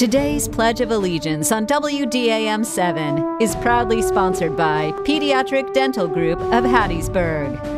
Today's Pledge of Allegiance on WDAM 7 is proudly sponsored by Pediatric Dental Group of Hattiesburg.